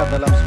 Yang ditawarkan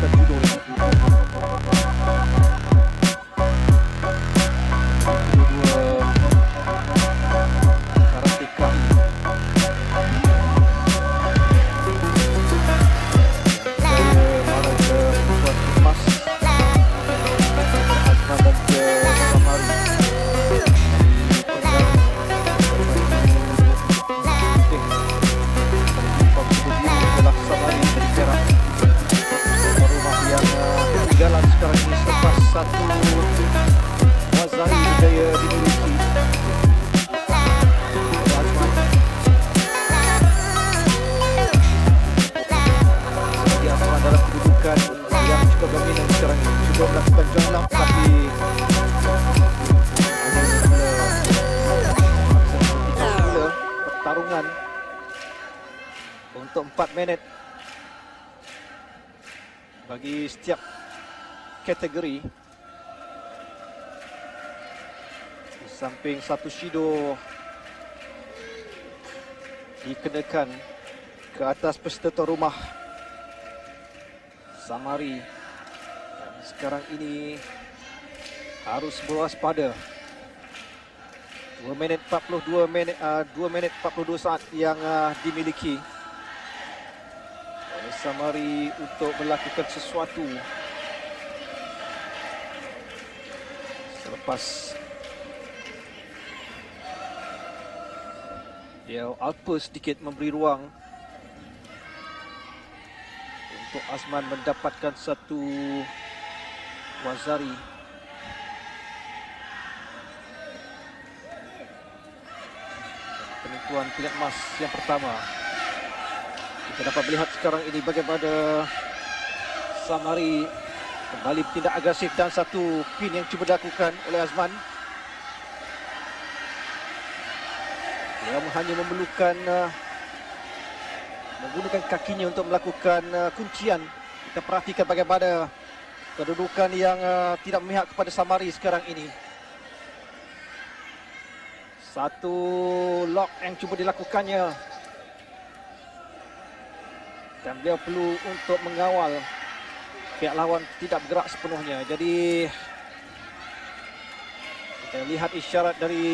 sekarang ini selepas satu Wazari berjaya dimiliki Sebagai Azman dalam kedudukan yang cukup dominan sekarang ini. Cuba melakukan lock tapi pertarungan untuk 4 minit bagi setiap kategori. Di samping satu shido dikenakan ke atas peserta tuan rumah Samari. Dan sekarang ini harus berwaspada. 2 minit 42 minit uh, 2 minit 42 saat yang uh, dimiliki oleh Samari untuk melakukan sesuatu selepas dia alpa sedikit memberi ruang untuk Azman mendapatkan satu wazari. Penentuan tingkat emas yang pertama. Kita dapat melihat sekarang ini bagaimana Samari kembali bertindak agresif dan satu pin yang cuba dilakukan oleh Azman. Dia hanya memerlukan uh, menggunakan kakinya untuk melakukan uh, kuncian. Kita perhatikan bagaimana kedudukan yang uh, tidak memihak kepada Samari sekarang ini. Satu lock yang cuba dilakukannya. Dan beliau perlu untuk mengawal pihak lawan tidak bergerak sepenuhnya. Jadi kita lihat isyarat dari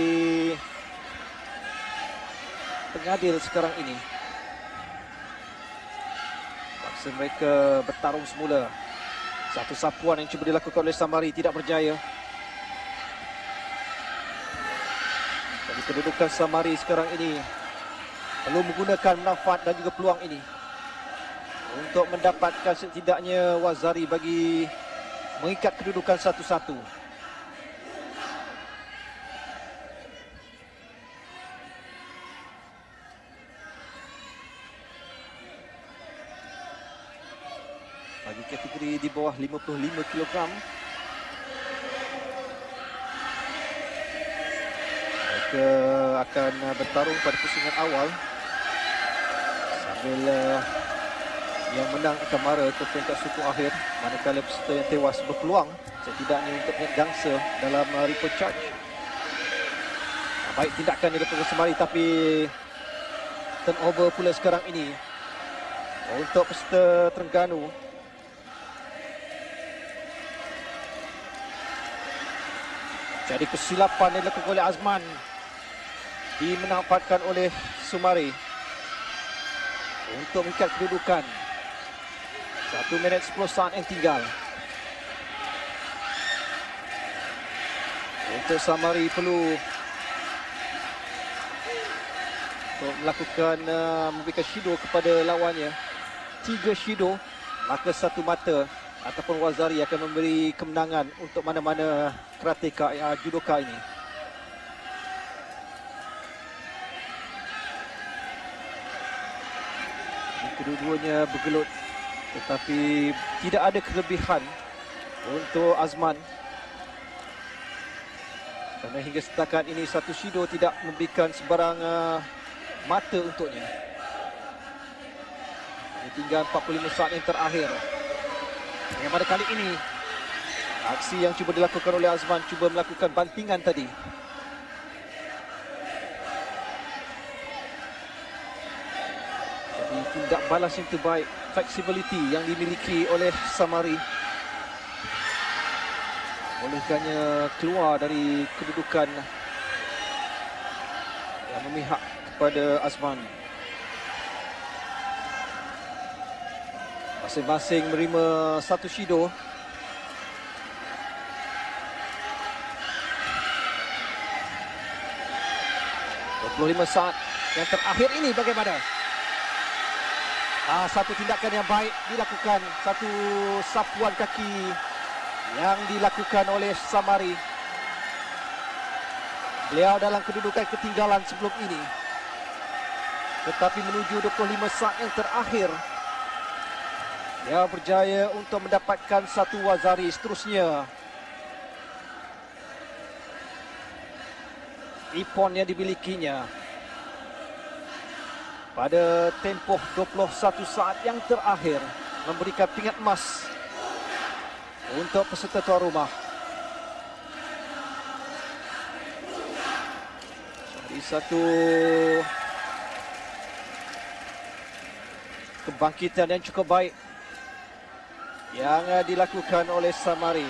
pengadil sekarang ini. Paksa mereka bertarung semula. Satu sapuan yang cuba dilakukan oleh Samari tidak berjaya. Jadi kedudukan Samari sekarang ini perlu menggunakan manfaat dan juga peluang ini untuk mendapatkan setidaknya Wazari bagi mengikat kedudukan satu-satu. Bagi kategori di bawah 55 kg mereka akan bertarung pada pusingan awal sambil uh, yang menang akan mara ke peringkat suku akhir. Manakala peserta yang tewas berpeluang setidaknya untuk naik gangsa dalam uh, report charge uh, baik tindakan daripada Semari tapi turnover pula sekarang ini. Untuk peserta Terengganu. Jadi kesilapan yang dilakukan oleh Azman dimanfaatkan oleh Sumari. Untuk mengikat kedudukan. Satu minit 10 saat yang tinggal. Untuk Samari perlu untuk melakukan uh, memberikan shido kepada lawannya. Tiga shido, maka satu mata ataupun Wazari akan memberi kemenangan untuk mana-mana karateka uh, judoka ini. Kedua-duanya bergelut tetapi tidak ada kelebihan untuk Azman kerana hingga setakat ini satu Shido tidak memberikan sebarang uh, mata untuknya. Tinggal 45 saat yang terakhir. Yang pada kali ini aksi yang cuba dilakukan oleh Azman cuba melakukan bantingan tadi. Tindak balas yang terbaik, flexibility yang dimiliki oleh Samari Olehkannya keluar dari kedudukan yang memihak kepada Azman. Masing-masing menerima satu shido. lima saat yang terakhir ini bagaimana? Ah, satu tindakan yang baik dilakukan. Satu sapuan kaki yang dilakukan oleh Samari. Beliau dalam kedudukan ketinggalan sebelum ini. Tetapi menuju 25 saat yang terakhir. Dia berjaya untuk mendapatkan satu wazari seterusnya. Ipon yang dimilikinya. Pada tempoh 21 saat yang terakhir. Memberikan pingat emas untuk peserta tuan rumah. Jadi satu kebangkitan yang cukup baik yang dilakukan oleh Samari.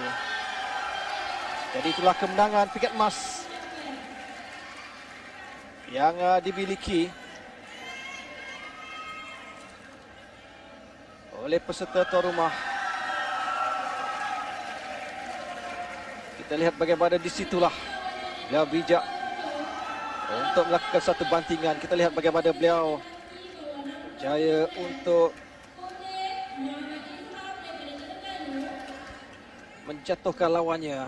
Jadi itulah kemenangan piket emas yang uh, oleh peserta tuan rumah Kita lihat bagaimana di situlah beliau bijak untuk melakukan satu bantingan. Kita lihat bagaimana beliau jaya untuk menjatuhkan lawannya.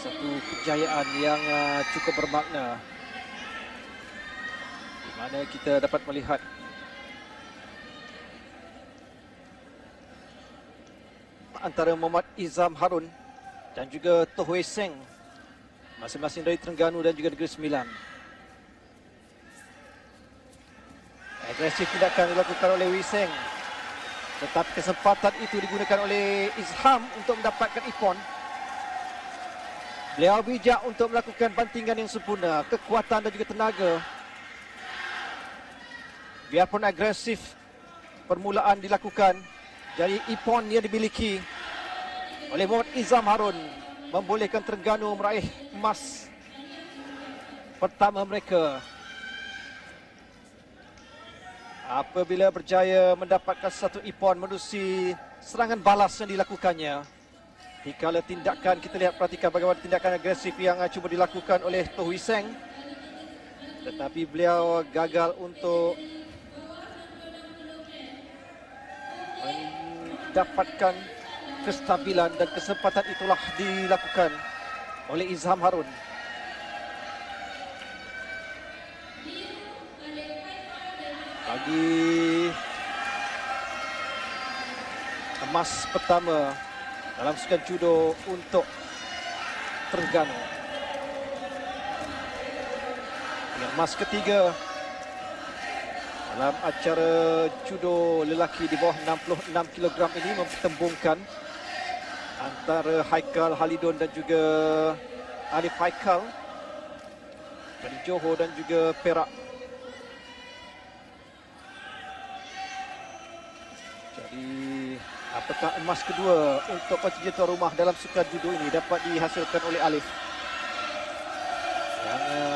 Satu kejayaan yang uh, cukup bermakna. Di mana kita dapat melihat antara Muhammad Izam Harun dan juga Toh Wei Seng masing-masing dari Terengganu dan juga Negeri Sembilan. Agresif tindakan dilakukan oleh Wei Seng tetapi kesempatan itu digunakan oleh Izham untuk mendapatkan ipon. Beliau bijak untuk melakukan bantingan yang sempurna, kekuatan dan juga tenaga. Biarpun agresif permulaan dilakukan, jadi ipon yang dimiliki oleh Muhammad Izam Harun membolehkan Terengganu meraih emas pertama mereka. Apabila berjaya mendapatkan satu ipon menerusi serangan balas yang dilakukannya. Dikala tindakan kita lihat perhatikan bagaimana tindakan agresif yang cuba dilakukan oleh Toh Wiseng. Tetapi beliau gagal untuk mendapatkan kestabilan dan kesempatan itulah dilakukan oleh Izham Harun. Bagi emas pertama dalam sukan judo untuk Terengganu. Emas ketiga dalam acara judo lelaki di bawah 66 kg ini mempertembungkan antara Haikal Halidon dan juga Alif Haikal dari Johor dan juga Perak. Jadi apakah emas kedua untuk tuan rumah dalam sukan judo ini dapat dihasilkan oleh Alif? Yang uh,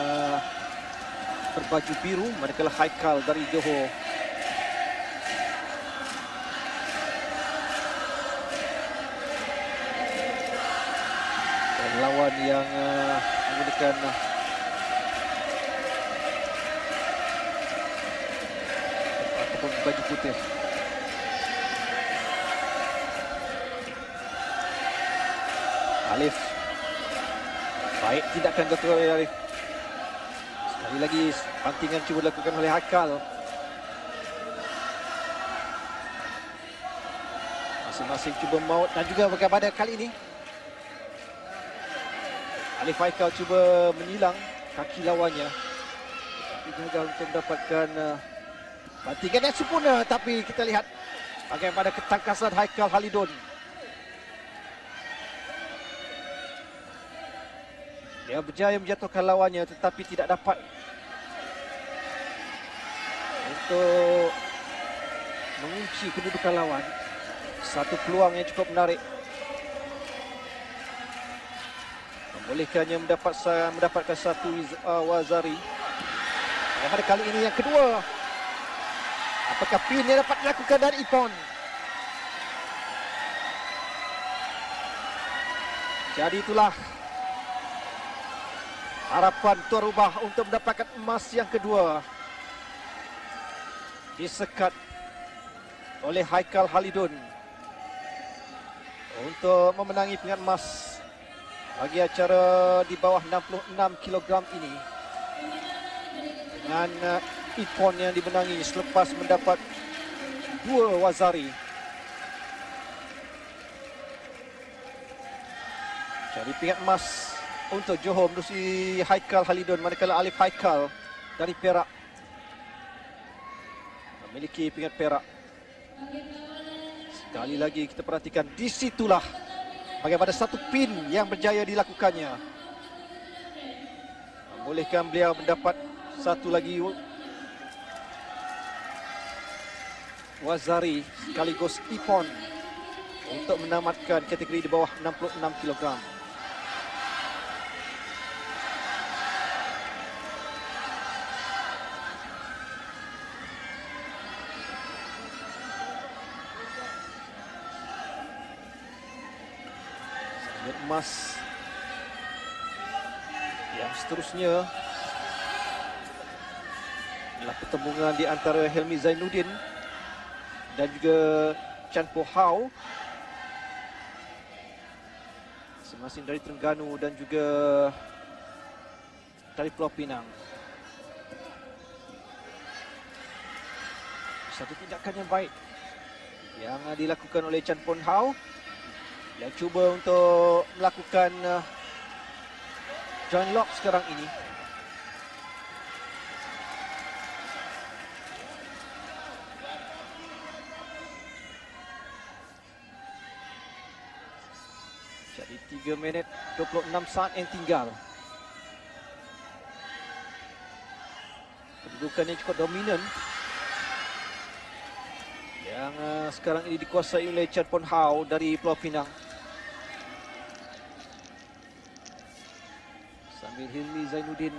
berbaju biru manakala Haikal dari Johor Dan lawan yang uh, menggunakan uh, ataupun baju putih. Alif. Baik tindakan dilakukan oleh Alif. Sekali lagi pantingan cuba dilakukan oleh Haikal. Masing-masing cuba maut dan juga bagaimana kali ini. Alif Haikal cuba menyilang kaki lawannya. Tapi gagal untuk mendapatkan uh, pantingan yang sempurna. Tapi kita lihat bagaimana ketangkasan Haikal Halidun. Dia berjaya menjatuhkan lawannya tetapi tidak dapat untuk mengunci kedudukan lawan. Satu peluang yang cukup menarik. Membolehkannya mendapat mendapatkan satu uh, Wazari. Pada kali ini yang kedua. Apakah pin yang dapat dilakukan dari Ipon? Jadi itulah harapan tuan rumah untuk mendapatkan emas yang kedua. Disekat oleh Haikal Halidun untuk memenangi pingat emas bagi acara di bawah 66 kg ini dengan uh, Ipon yang dimenangi selepas mendapat dua wazari. Jadi pingat emas untuk Johor menerusi Haikal Halidun manakala Alif Haikal dari Perak memiliki pingat perak. Sekali lagi kita perhatikan di situlah bagaimana satu pin yang berjaya dilakukannya. Membolehkan beliau mendapat satu lagi Wazari sekaligus Ipon untuk menamatkan kategori di bawah 66 kilogram. Emas yang seterusnya adalah pertembungan di antara Helmi Zainuddin dan juga Chan Po Hao. Masing-masing dari Terengganu dan juga dari Pulau Pinang. Satu tindakan yang baik yang dilakukan oleh Chan Pon Hao yang cuba untuk melakukan uh, joint lock sekarang ini. Jadi 3 minit 26 saat yang tinggal. Kedudukan yang cukup dominan. Yang uh, sekarang ini dikuasai oleh Chan Pon Hao dari Pulau Pinang. Sambil Hilmi Zainuddin.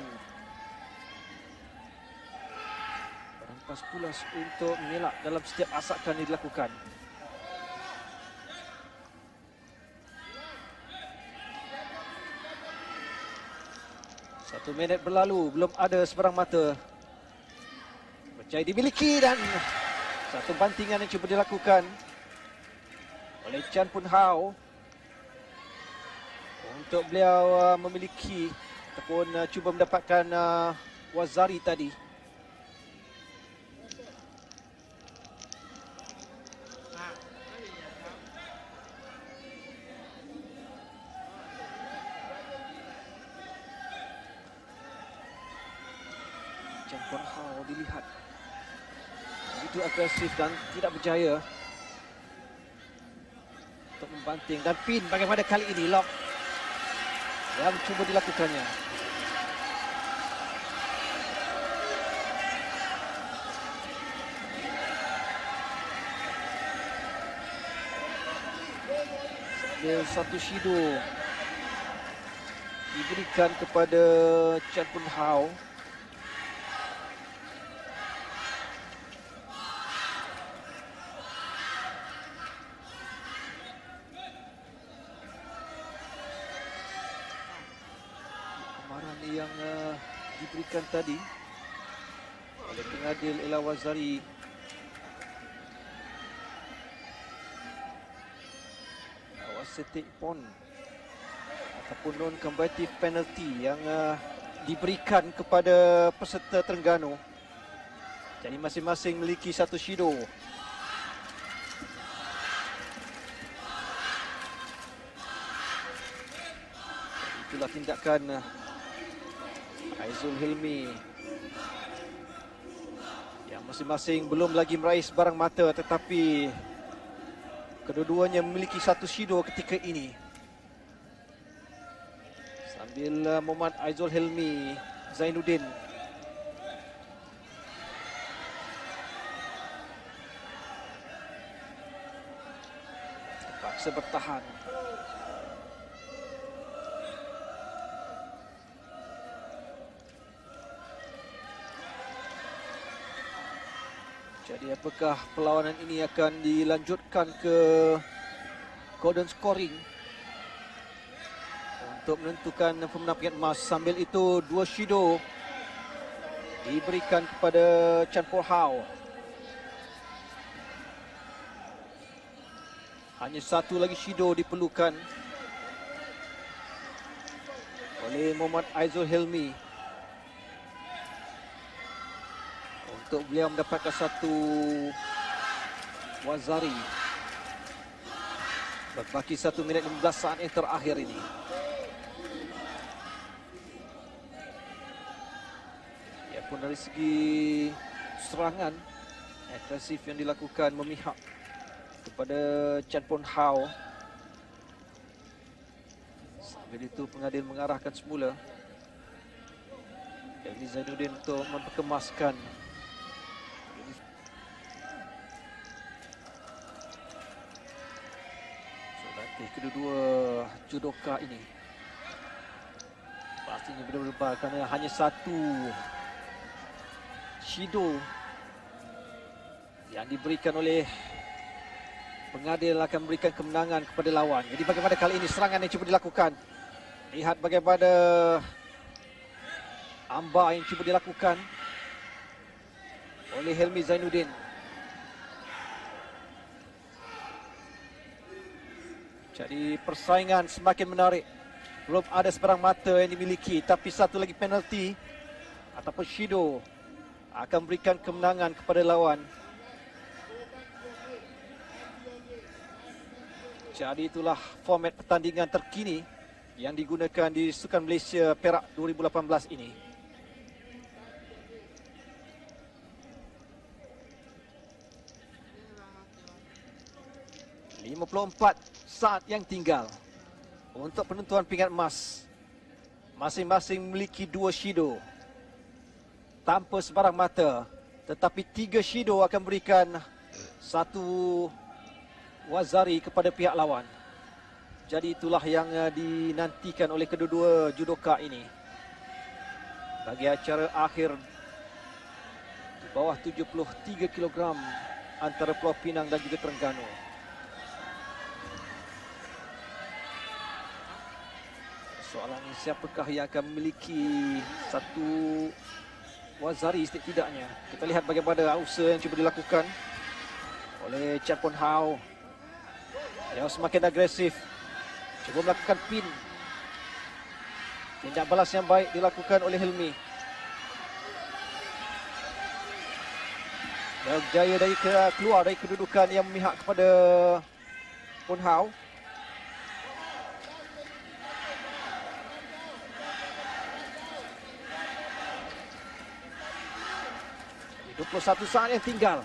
Merampas pulas untuk mengelak dalam setiap asakan yang dilakukan. Satu minit berlalu, belum ada sebarang mata. Percaya dimiliki dan Satu bantingan yang cuba dilakukan Oleh Chan Pun Hao. Untuk beliau uh, memiliki ataupun uh, cuba mendapatkan uh, Wazari tadi. Chan Hao dilihat begitu agresif dan tidak berjaya untuk membanting dan pin bagaimana kali ini lock yang cuba dilakukannya. Sambil satu shido diberikan kepada Chan Pun Hao. yang uh, diberikan tadi oleh pengadil Ella Awasetik pon ataupun non combative penalty yang uh, diberikan kepada peserta Terengganu. Jadi masing-masing memiliki satu shido. Itulah tindakan uh, Aizul Hilmi yang masing-masing belum lagi meraih sebarang mata tetapi kedua-duanya memiliki satu shido ketika ini. Sambil uh, Muhammad Aizul Hilmi Zainuddin terpaksa bertahan. Jadi apakah perlawanan ini akan dilanjutkan ke golden scoring untuk menentukan pemenang pingat emas. Sambil itu dua shido diberikan kepada Chan Po Hao. Hanya satu lagi shido diperlukan oleh Muhammad Aizul Hilmi untuk beliau mendapatkan satu wazari berbaki satu minit 15 saat yang terakhir ini. Ya pun dari segi serangan agresif yang dilakukan memihak kepada Chan Pon Hao. Sambil itu pengadil mengarahkan semula Elmi Zainuddin untuk memperkemaskan kedua-dua judoka ini pastinya benar-benar kerana hanya satu shido yang diberikan oleh pengadil akan memberikan kemenangan kepada lawan. Jadi bagaimana kali ini serangan yang cuba dilakukan? Lihat bagaimana amba yang cuba dilakukan oleh Helmi Zainuddin. Jadi persaingan semakin menarik. Belum ada sebarang mata yang dimiliki tapi satu lagi penalti ataupun shido akan berikan kemenangan kepada lawan. Jadi itulah format pertandingan terkini yang digunakan di Sukan Malaysia Perak 2018 ini. Lima puluh empat saat yang tinggal untuk penentuan pingat emas. Masing-masing memiliki dua shido tanpa sebarang mata. Tetapi tiga shido akan berikan satu wazari kepada pihak lawan. Jadi itulah yang uh, dinantikan oleh kedua-dua judoka ini. Bagi acara akhir di bawah 73 kg antara Pulau Pinang dan juga Terengganu. Soalan ini siapakah yang akan memiliki satu wazari setidaknya. Kita lihat bagaimana usaha yang cuba dilakukan oleh Chan Pon Hao yang semakin agresif. Cuba melakukan pin. Tindak balas yang baik dilakukan oleh Helmi. Berjaya dari ke, keluar dari kedudukan yang memihak kepada Pun Hao. Dua puluh satu saat yang tinggal.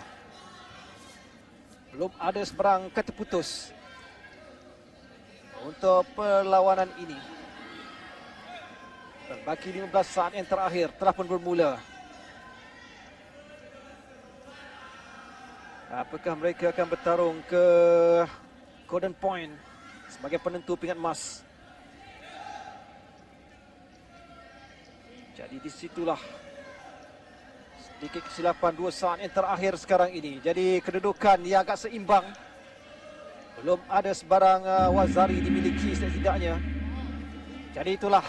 Belum ada seberang kata putus untuk perlawanan ini. Terbaki 15 saat yang terakhir telah pun bermula. Apakah mereka akan bertarung ke Golden Point sebagai penentu pingat emas? Jadi di situlah sedikit kesilapan dua saat yang terakhir sekarang ini. Jadi kedudukan yang agak seimbang. Belum ada sebarang uh, wazari dimiliki setidaknya. Jadi itulah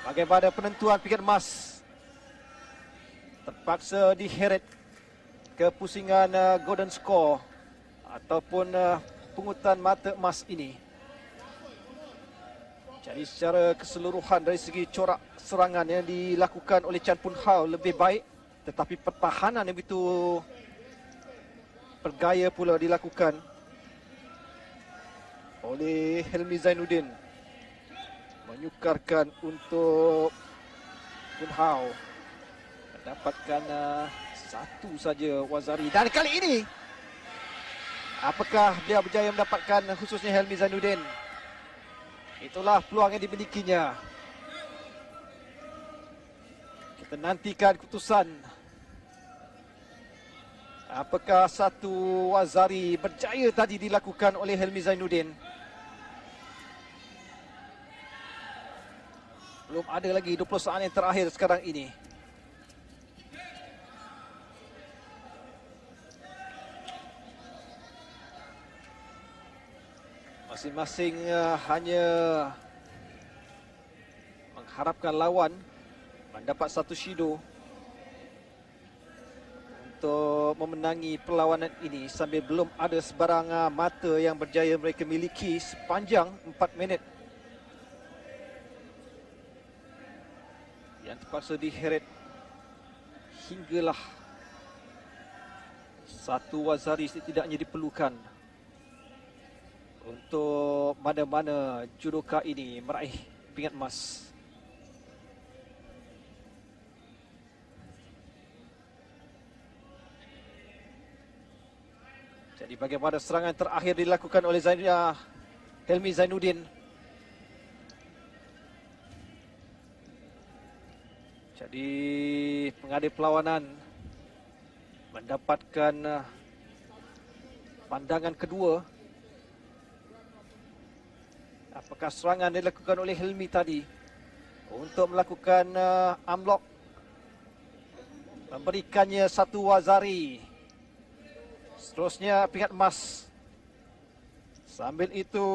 Bagaimana penentuan pikat emas terpaksa diheret ke pusingan uh, golden score ataupun uh, pungutan mata emas ini. Jadi secara keseluruhan dari segi corak serangan yang dilakukan oleh Chan Pun Hao lebih baik tetapi pertahanan yang begitu bergaya pula dilakukan oleh Helmi Zainuddin menyukarkan untuk Pun Hao. Mendapatkan uh, satu saja Wazari. Dan kali ini apakah dia berjaya mendapatkan khususnya Helmi Zainuddin itulah peluang yang dimilikinya. Kita nantikan keputusan. Apakah satu Wazari berjaya tadi dilakukan oleh Helmi Zainuddin? Belum ada lagi 20 saat yang terakhir sekarang ini Masing-masing uh, hanya mengharapkan lawan mendapat satu shido untuk memenangi perlawanan ini sambil belum ada sebarang uh, mata yang berjaya mereka miliki sepanjang 4 minit. Yang terpaksa diheret hinggalah satu wazari setidaknya diperlukan untuk mana-mana judoka ini meraih pingat emas. Jadi bagaimana serangan terakhir dilakukan oleh Zainuddin Helmi Zainuddin. Jadi pengadil perlawanan mendapatkan uh, pandangan kedua apakah serangan dilakukan oleh Helmi tadi untuk melakukan uh, unlock memberikannya satu wazari. Seterusnya pingat emas sambil itu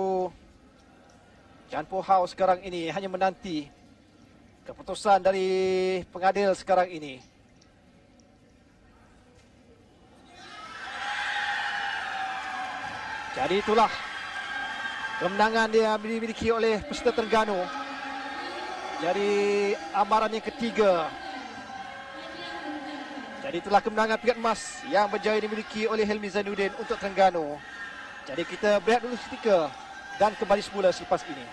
Chan Po Hao sekarang ini hanya menanti keputusan dari pengadil sekarang ini. Jadi itulah kemenangan dia dimiliki oleh peserta Terengganu. Jadi amaran yang ketiga. Jadi itulah kemenangan pikat emas yang berjaya dimiliki oleh Helmi Zainuddin untuk Terengganu. Jadi kita berehat dulu seketika dan kembali semula selepas ini.